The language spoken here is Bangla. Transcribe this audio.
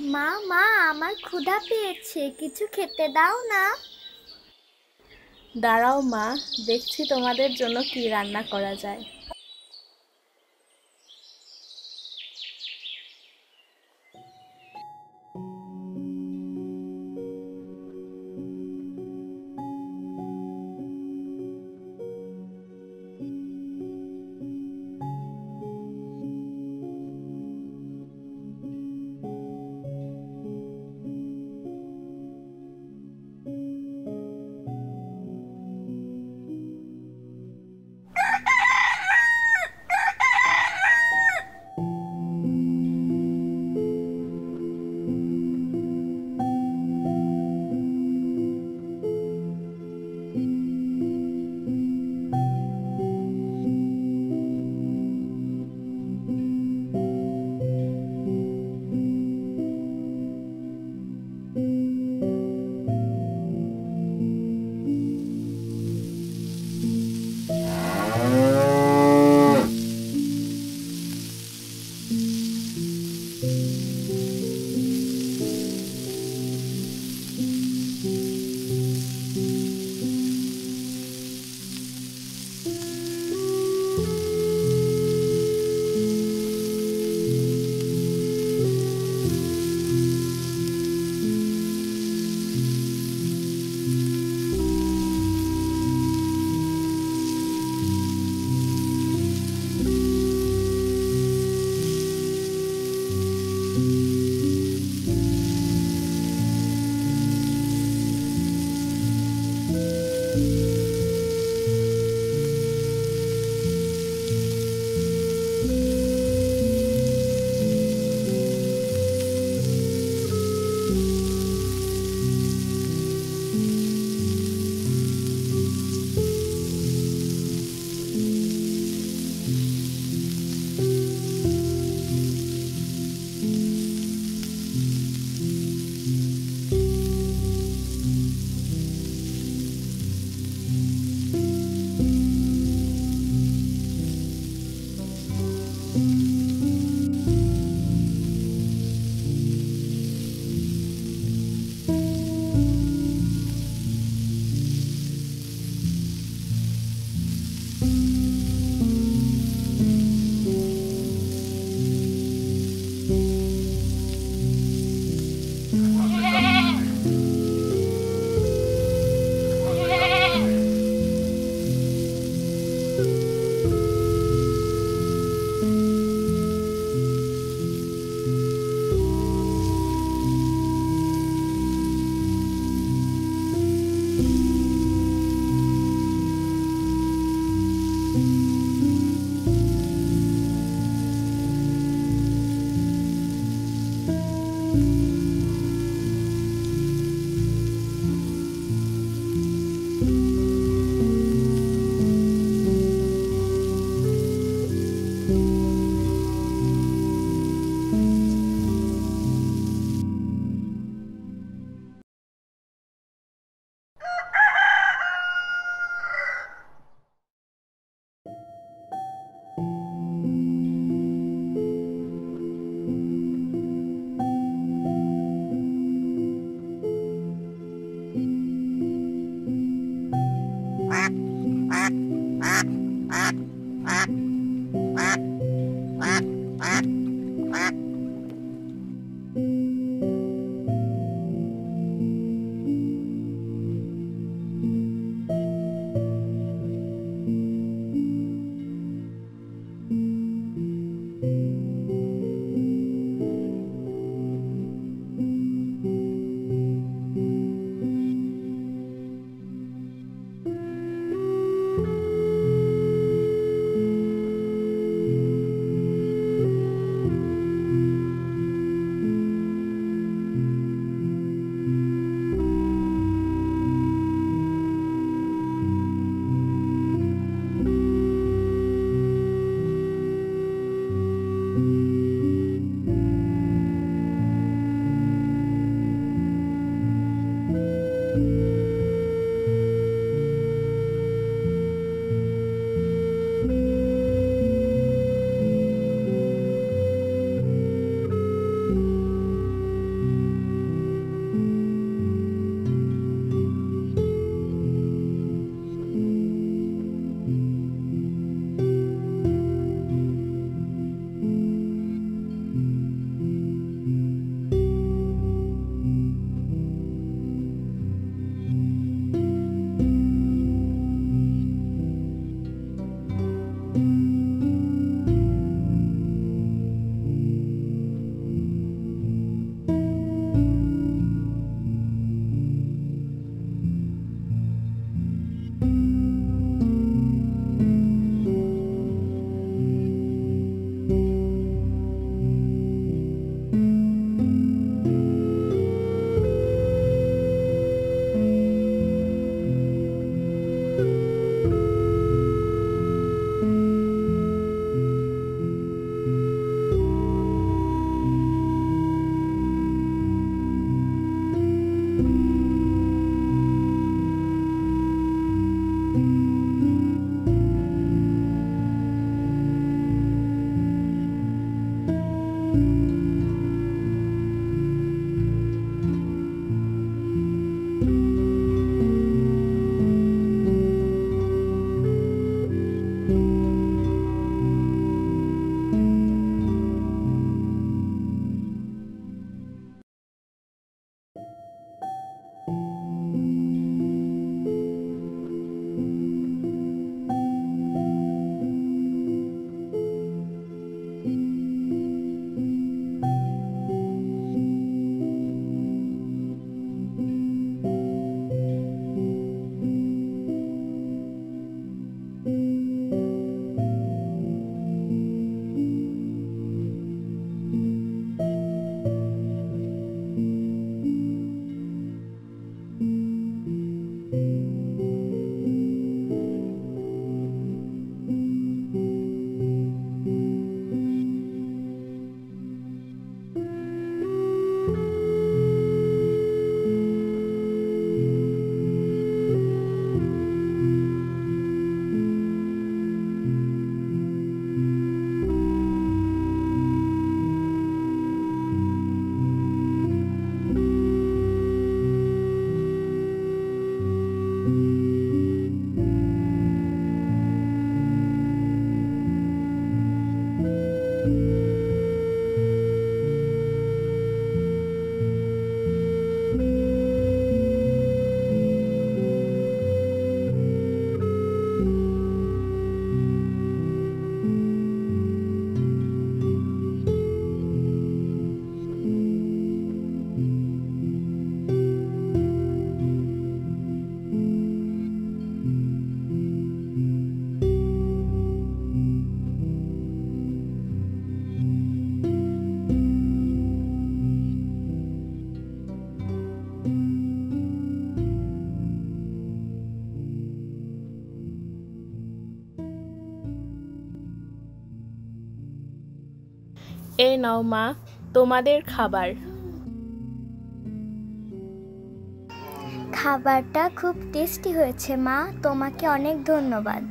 মা মা, আমার ক্ষুধা পেয়েছে। কিছু খেতে দাও না। দাঁড়াও মা, দেখছি তোমাদের জন্য কি রান্না করা যায়। এ নাও মা তোমাদের খাবার। খাবারটা খুব টেস্টি হয়েছে মা তোমাকে অনেক ধন্যবাদ।